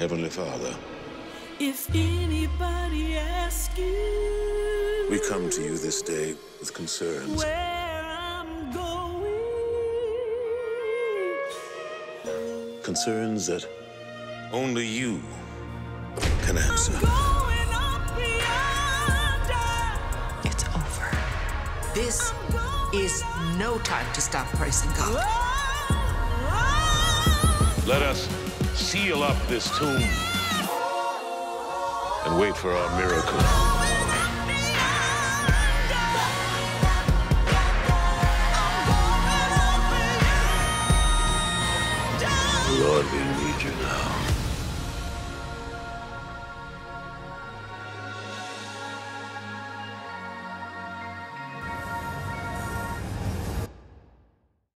Heavenly Father, If anybody asks you we come to you this day with concerns. where I'm going, Concerns that only you can answer. going up. It's over. This is no time to stop praising God. Let us seal up this tomb, and wait for our miracle. Lord,